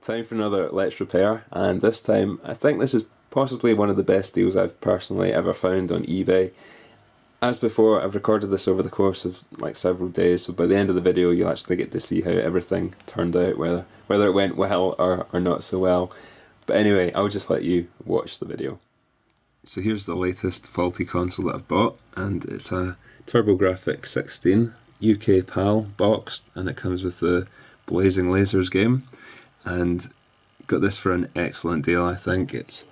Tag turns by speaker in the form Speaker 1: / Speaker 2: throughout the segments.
Speaker 1: time for another Let's Repair, and this time I think this is possibly one of the best deals I've personally ever found on eBay. As before, I've recorded this over the course of like several days, so by the end of the video you'll actually get to see how everything turned out, whether whether it went well or, or not so well. But anyway, I'll just let you watch the video. So here's the latest faulty console that I've bought, and it's a TurboGrafx 16 UK PAL boxed, and it comes with the Blazing Lazers game, and got this for an excellent deal. I think it's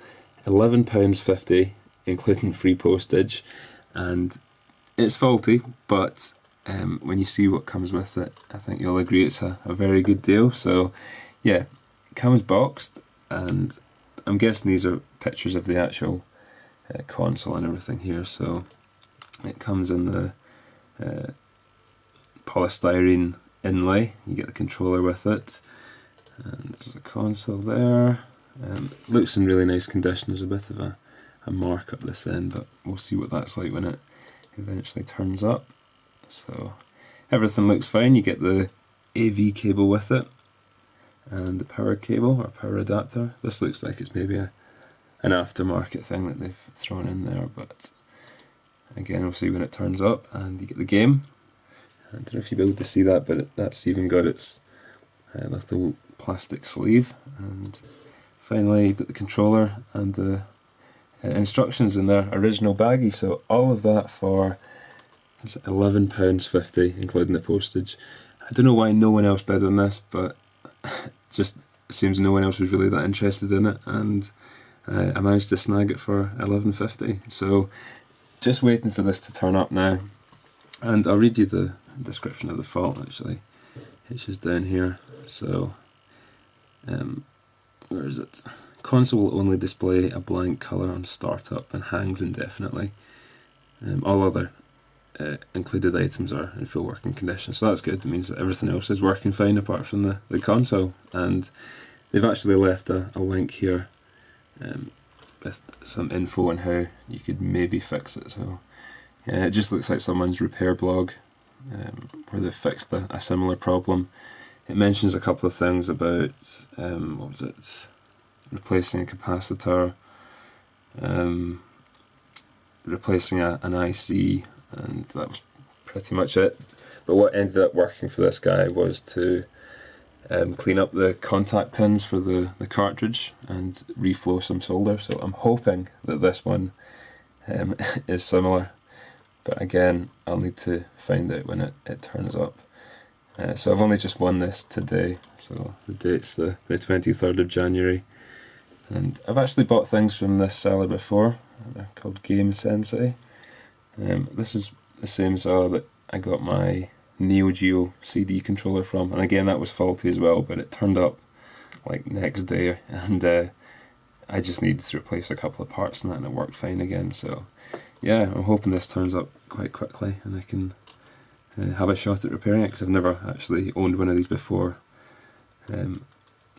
Speaker 1: eleven pounds fifty, including free postage, and it's faulty, but um, when you see what comes with it, I think you'll agree it's a, a very good deal. So, yeah, comes boxed, and I'm guessing these are pictures of the actual uh, console and everything here. So, it comes in the uh, polystyrene inlay. You get the controller with it, and there's a console there. Um, looks in really nice condition. There's a bit of a, a mark up this end, but we'll see what that's like when it eventually turns up. So everything looks fine. You get the AV cable with it, and the power cable or power adapter. This looks like it's maybe a an aftermarket thing that they've thrown in there, but again, we'll see when it turns up. And you get the game. I don't know if you'll be able to see that, but it, that's even got its uh, little plastic sleeve. And finally, you've got the controller and the uh, instructions in their original baggie. So all of that for eleven pounds fifty, including the postage. I don't know why no one else bid on this, but just seems no one else was really that interested in it, and uh, I managed to snag it for eleven fifty. So just waiting for this to turn up now, and I'll read you the description of the fault actually. which is down here. So, um, where is it? Console will only display a blank color on startup and hangs indefinitely. Um, all other uh, included items are in full working condition, so that's good. It means that everything else is working fine apart from the, the console. And they've actually left a, a link here um, with some info on how you could maybe fix it. So it just looks like someone's repair blog um, where they've fixed a, a, similar problem. It mentions a couple of things about um, what was it, replacing a capacitor, um, replacing a, an IC, and that was pretty much it. But what ended up working for this guy was to um, clean up the contact pins for the, the cartridge and reflow some solder. So I'm hoping that this one um, is similar. But again, I'll need to find out when it, it turns up. Uh, so I've only just won this today, so the date's the, the 23rd of January. And I've actually bought things from this seller before, they're called Game Sensei. Um, this is the same seller that I got my Neo Geo CD controller from, and again that was faulty as well, but it turned up like next day, and uh, I just needed to replace a couple of parts and that, and it worked fine again. So yeah, I'm hoping this turns up quite quickly, and I can uh, have a shot at repairing it because I've never actually owned one of these before. Um,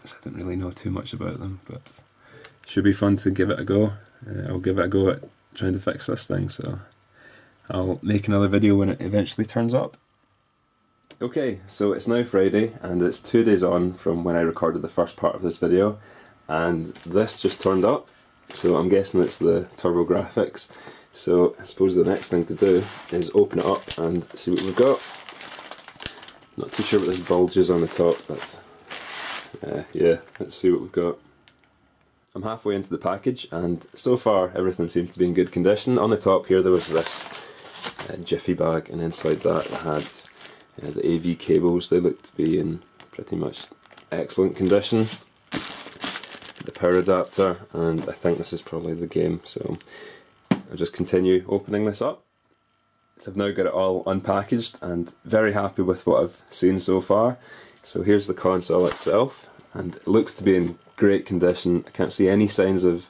Speaker 1: so I don't really know too much about them, but should be fun to give it a go. Uh, I'll give it a go at trying to fix this thing, so I'll make another video when it eventually turns up. Okay, so it's now Friday and it's two days on from when I recorded the first part of this video and this just turned up so I'm guessing it's the TurboGrafx so I suppose the next thing to do is open it up and see what we've got. Not too sure what this bulge is on the top but uh, yeah, let's see what we've got. I'm halfway into the package and so far everything seems to be in good condition. On the top here there was this uh, jiffy bag and inside that it had uh, the AV cables, they look to be in pretty much excellent condition. The power adapter, and I think this is probably the game, so I'll just continue opening this up. So I've now got it all unpackaged and very happy with what I've seen so far. So here's the console itself, and it looks to be in great condition. I can't see any signs of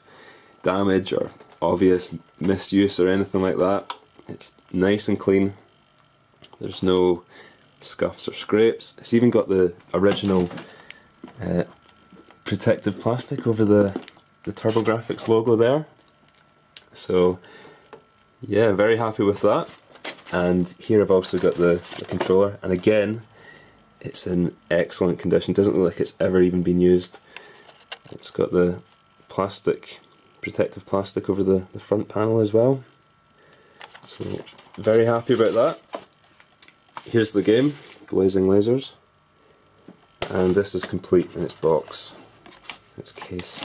Speaker 1: damage or obvious misuse or anything like that. It's nice and clean. There's no scuffs or scrapes. It's even got the original uh, protective plastic over the, the TurboGrafx logo there. So yeah, very happy with that. And here I've also got the, the controller, and again, It's in excellent condition. Doesn't look like it's ever even been used. It's got the plastic, protective plastic over the, the front panel as well. So very happy about that. Here's the game, Blazing Lazers. And this is complete in its box, its case.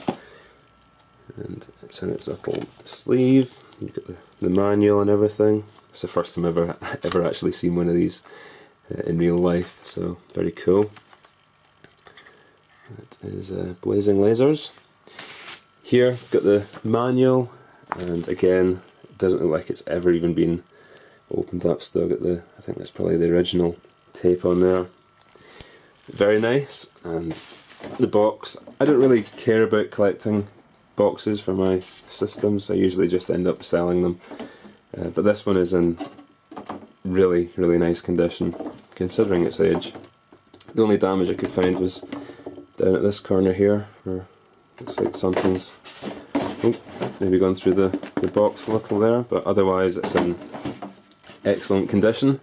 Speaker 1: And it's in its little sleeve. You've got the, manual and everything. It's the first time I've ever, ever actually seen one of these uh, in real life, so very cool. It is uh, Blazing Lazers. Here, got the manual, and again, it doesn't look like it's ever even been opened up. Still got the, I think that's probably the original tape on there. Very nice, and the box. I don't really care about collecting boxes for my systems. I usually just end up selling them. Uh, but this one is in really, really nice condition, considering its age. The only damage I could find was down at this corner here, where looks like something's oh, maybe gone through the, the box a little there, but otherwise it's in excellent condition.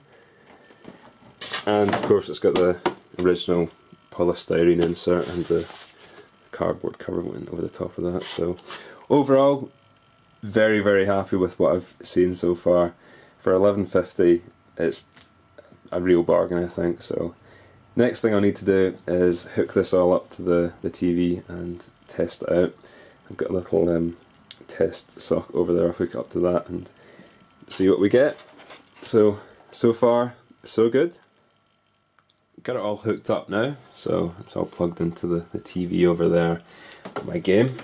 Speaker 1: And of course it's got the original polystyrene insert and the cardboard cover went over the top of that. So overall, very very happy with what I've seen so far. For 11.50, it's a real bargain, I think. So next thing I need to do is hook this all up to the the TV and test it out. I've got a little um, test sock over there. I'll hook it up to that and see what we get. So so far so good got it all hooked up now, so it's all plugged into the, the TV over there. My game,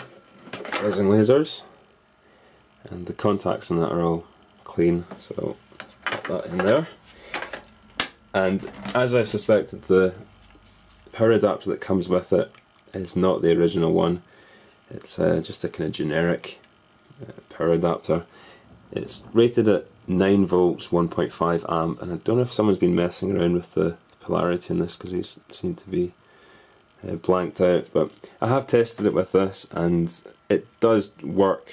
Speaker 1: Blazing Lazers, and the contacts in that are all clean, so put that in there. And as I suspected, the power adapter that comes with it is not the original one. It's uh, just a kind of generic uh, power adapter. It's rated at 9 volts, 1.5 amp, and I don't know if someone's been messing around with the polarity in this because these seem to be uh, blanked out. But I have tested it with this and it does work.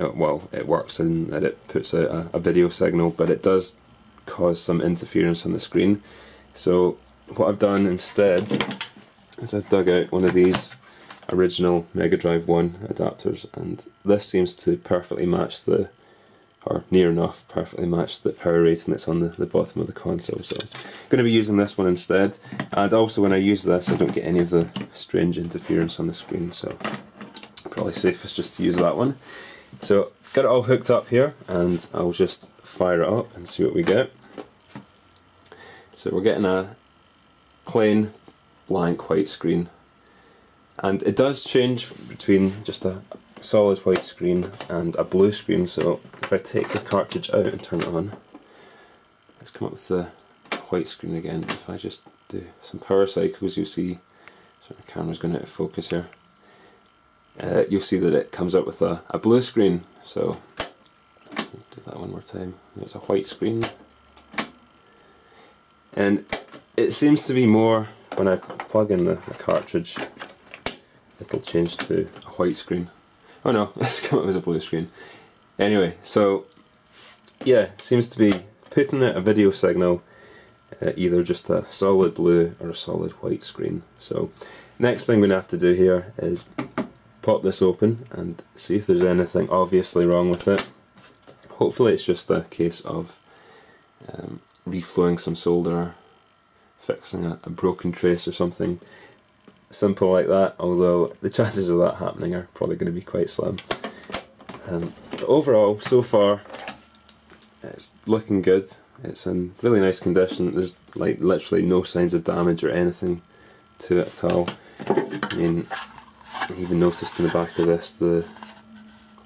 Speaker 1: Uh, well, it works in that it puts out a, a video signal, but it does cause some interference on the screen. So what I've done instead is I've dug out one of these original Mega Drive 1 adapters and this seems to perfectly match the or near enough perfectly match the power rating that's on the, the bottom of the console. So I'm going to be using this one instead. And also when I use this I don't get any of the strange interference on the screen so probably safest just to use that one. So got it all hooked up here and I'll just fire it up and see what we get. So we're getting a plain blank white screen and it does change between just a solid white screen and a blue screen so if I take the cartridge out and turn it on let's come up with the white screen again. If I just do some power cycles you'll see so the camera's going out of focus here. Uh, you'll see that it comes up with a, a blue screen. So let's do that one more time. It's a white screen. And it seems to be more when I plug in the, the cartridge it'll change to a white screen. Oh no, it's come up as a blue screen. Anyway, so yeah, seems to be putting out a video signal uh, either just a solid blue or a solid white screen. So next thing we're going to have to do here is pop this open and see if there's anything obviously wrong with it. Hopefully it's just a case of um, reflowing some solder, fixing a, a broken trace or something simple like that, although the chances of that happening are probably going to be quite slim. Um, but overall, so far, it's looking good. It's in really nice condition. There's like literally no signs of damage or anything to it at all. I mean, I even noticed in the back of this the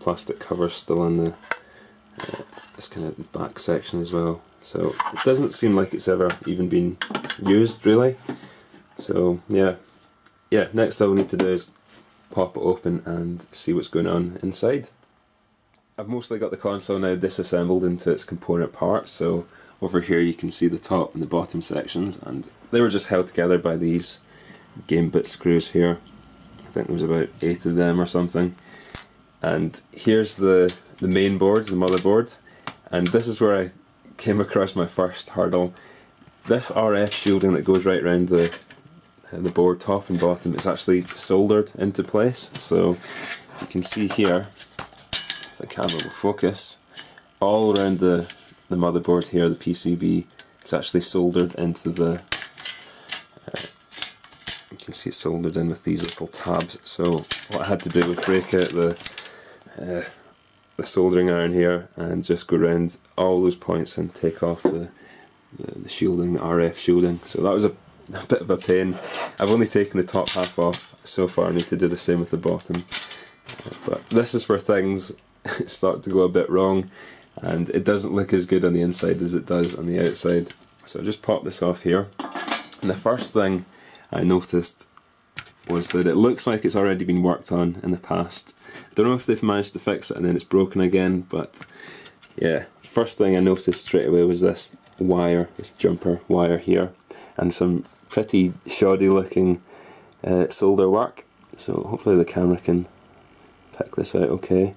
Speaker 1: plastic cover still on the uh, this kind of back section as well. So it doesn't seem like it's ever even been used really. So yeah, yeah, next all we need to do is pop it open and see what's going on inside. I've mostly got the console now disassembled into its component parts, so over here you can see the top and the bottom sections, and they were just held together by these game bit screws here. I think there was about eight of them or something. And here's the, the main board, the motherboard, and this is where I came across my first hurdle. this RF shielding that goes right around the the board top and bottom is actually soldered into place. So you can see here, the camera will focus, all around the, the motherboard here, the PCB, it's actually soldered into the uh, you can see it's soldered in with these little tabs. So what I had to do was break out the uh, the soldering iron here and just go around all those points and take off the, the, the shielding, the RF shielding. So that was a, a, bit of a pain. I've only taken the top half off so far, I need to do the same with the bottom. Uh, but this is where things start to go a bit wrong and it doesn't look as good on the inside as it does on the outside. So I'll just pop this off here. And the first thing I noticed was that it looks like it's already been worked on in the past. I don't know if they've managed to fix it and then it's broken again, but yeah, first thing I noticed straight away was this wire, this jumper wire here, and some pretty shoddy looking uh, solder work. So hopefully the camera can pick this out okay.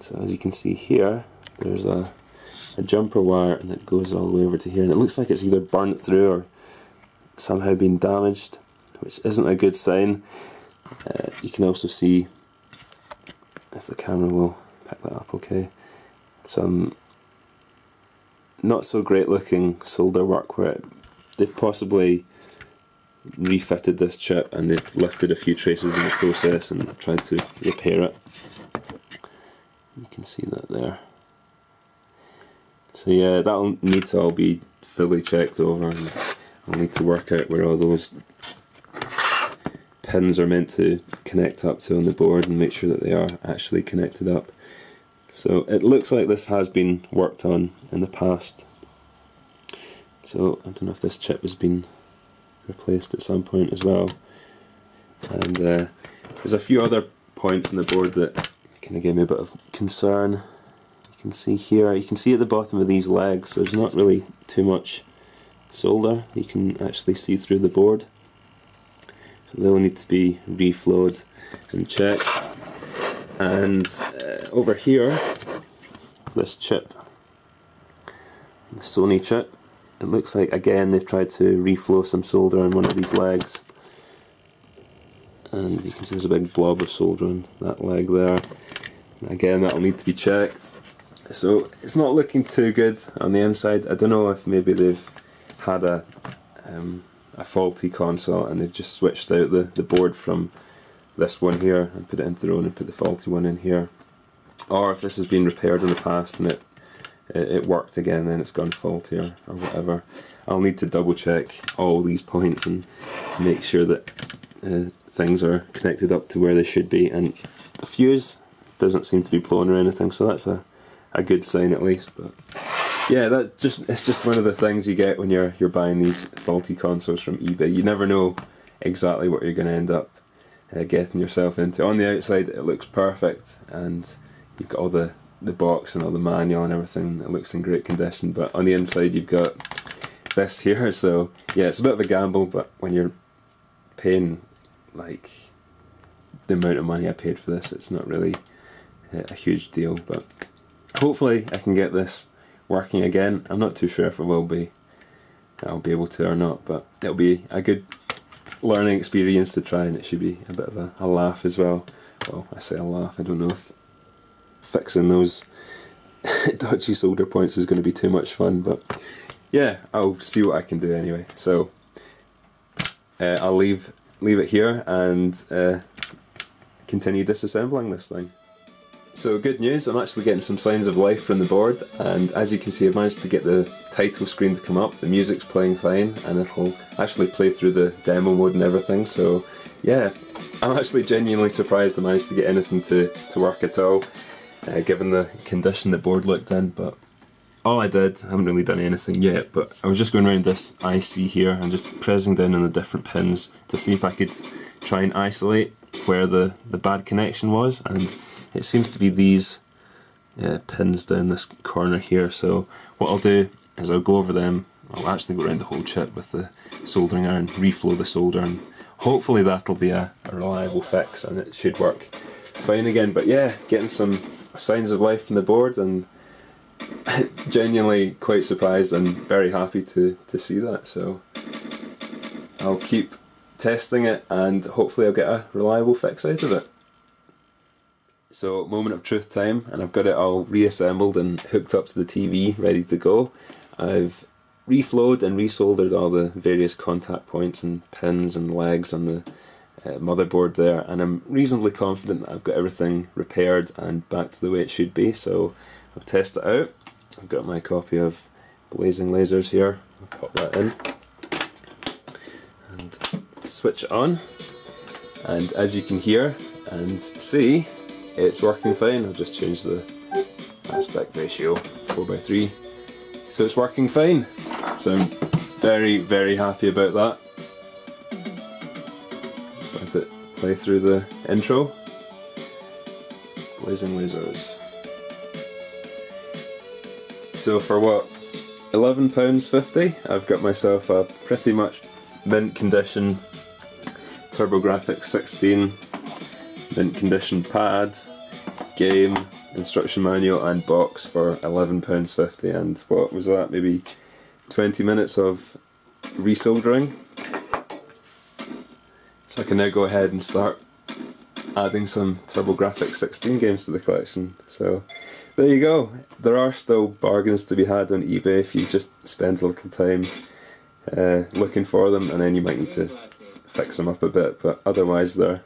Speaker 1: So as you can see here, there's a, a jumper wire and it goes all the way over to here and it looks like it's either burnt through or somehow been damaged which isn't a good sign. Uh, you can also see, if the camera will pick that up okay, some not so great looking solder work where it, they've possibly refitted this chip and they've lifted a few traces in the process and tried to repair it. You can see that there. So yeah, that'll need to all be fully checked over and I'll need to work out where all those pins are meant to connect up to on the board and make sure that they are actually connected up. So it looks like this has been worked on in the past. So I don't know if this chip has been replaced at some point as well. And uh, there's a few other points on the board that kind of gave me a bit of concern. You can see here, you can see at the bottom of these legs, there's not really too much solder. You can actually see through the board. So they'll need to be reflowed and checked. And uh, over here, this chip, the Sony chip, it looks like again they've tried to reflow some solder on one of these legs. And you can see there's a big blob of solder on that leg there. Again, that'll need to be checked. So it's not looking too good on the inside. I don't know if maybe they've had a um, a faulty console and they've just switched out the, the board from this one here and put it into their own and put the faulty one in here. Or if this has been repaired in the past and it it, worked again then it's gone faulty or, or whatever. I'll need to double check all these points and make sure that uh, things are connected up to where they should be and the fuse doesn't seem to be blown or anything so that's a, a good sign at least but yeah, that just it's just one of the things you get when you're you're buying these faulty consoles from eBay. You never know exactly what you're going to end up uh, getting yourself into. On the outside, it looks perfect, and you've got all the the box and all the manual and everything. It looks in great condition, but on the inside, you've got this here. So yeah, it's a bit of a gamble, but when you're paying like the amount of money I paid for this, it's not really a huge deal. But hopefully, I can get this working again. I'm not too sure if it will be. I'll be able to or not, but it'll be a good learning experience to try, and it should be a bit of a, a laugh as well. Well, I say a laugh. I don't know if fixing those dodgy solder points is going to be too much fun, but yeah, I'll see what I can do anyway. So uh, I'll leave leave it here and uh, continue disassembling this thing. So good news, I'm actually getting some signs of life from the board and as you can see I've managed to get the title screen to come up, the music's playing fine and it'll actually play through the demo mode and everything so yeah, I'm actually genuinely surprised I managed to get anything to, to work at all uh, given the condition the board looked in but all I did, I haven't really done anything yet, but I was just going around this IC here and just pressing down on the different pins to see if I could try and isolate where the, the bad connection was and it seems to be these uh, pins down this corner here. So what I'll do is I'll go over them. I'll actually go around the whole chip with the soldering iron, reflow the solder and hopefully that'll be a, a reliable fix and it should work fine again. But yeah getting some signs of life from the board and genuinely quite surprised and very happy to, to see that. So I'll keep testing it and hopefully I'll get a reliable fix out of it. So, moment of truth time, and I've got it all reassembled and hooked up to the TV, ready to go. I've reflowed and resoldered all the various contact points and pins and legs on the uh, motherboard there, and I'm reasonably confident that I've got everything repaired and back to the way it should be. So, I'll test it out. I've got my copy of Blazing Lazers here. I'll pop that in and switch it on. And as you can hear and see, it's working fine. I'll just change the aspect ratio 4x3. So it's working fine. So I'm very, very happy about that. Just let it play through the intro. Blazing Lazers. So for what, £11.50, I've got myself a pretty much mint condition TurboGrafx 16 mint condition pad, game, instruction manual and box for £11.50 and what was that, maybe 20 minutes of resoldering. So I can now go ahead and start adding some TurboGrafx 16 games to the collection. So there you go. There are still bargains to be had on eBay if you just spend a little time uh, looking for them and then you might need to fix them up a bit but otherwise they're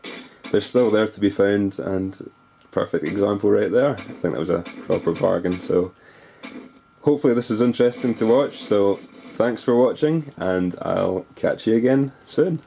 Speaker 1: they're still there to be found and perfect example right there. I think that was a proper bargain so hopefully this is interesting to watch so thanks for watching and I'll catch you again soon.